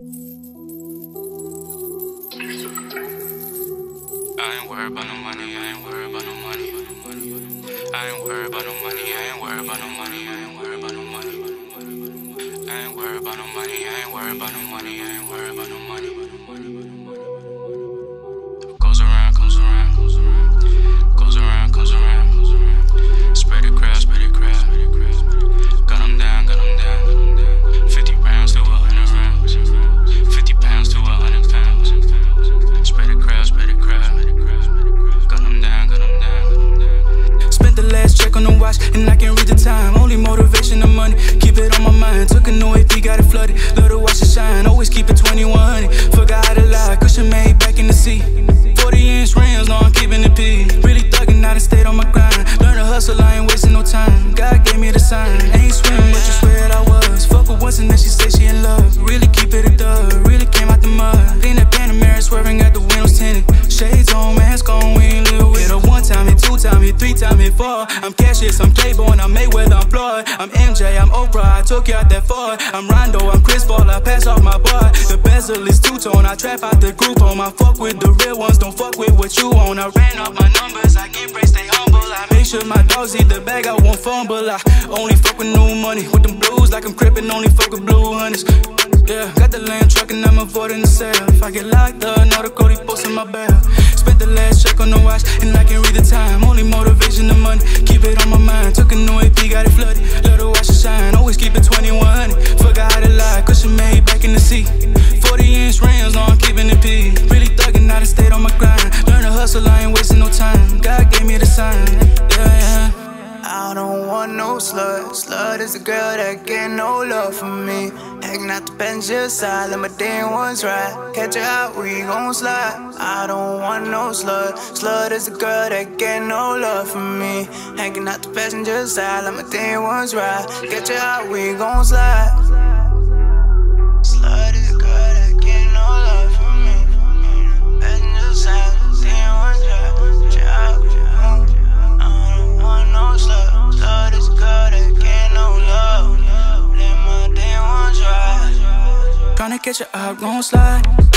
I ain't worried about no money, I ain't worried about no money. I ain't worried about no money, I ain't worried about no money, I ain't worried about no money. I ain't worried about no money, I ain't worried about no money, I ain't worried about no money. Watch, and I can read the time. Only motivation, the money. Keep it on my mind. Took a new AP, got it flooded. Love to watch it shine. Always keep it 2100. Forgot how to lie. Cushion made back in the seat. 40 inch rims, no, I'm keeping it P. Really thugging out of state on my grind. Learn to hustle, I ain't wasting no time. God gave me the sign. Four. I'm Cassius, I'm K-Boy, I'm Mayweather, I'm Floyd. I'm MJ, I'm Oprah, I took you out that far. I'm Rondo, I'm Chris Paul, I pass off my boy. The bezel is two tone, I trap out the group home. I fuck with the real ones, don't fuck with what you own. I ran up my numbers, I get break, stay humble. I make sure my dogs eat the bag, I won't fumble. I only fuck with new money, with them blues like I'm crippin', only fuck with blue hunters. Yeah, got the land truck and I'm avoiding the sale. If I get locked up, know the Cody posting my bail. Spent the last check on the watch and I can read the time. Only motivation, the money. Keep it on my mind. Took a new AP, got it flooded. Love to watch it shine. Always keep it 2100. Forgot how to lie. Cushion made back in the seat. 40 inch rims, no, I'm keeping it P. Really thugging out of state on my grind. Learn to hustle, I ain't wasting no time. God gave me the sign. Yeah, yeah. I don't want no slut. Slut is a girl that get no love from me. Out the passenger side, let my day ones ride. Catch her out, we gon' slide. I don't want no slut. Slut is a girl that get no love from me. Hanging out the passenger side, let my day ones ride. Catch her out, we gon' slide. Catch her uh, out, gon' slide.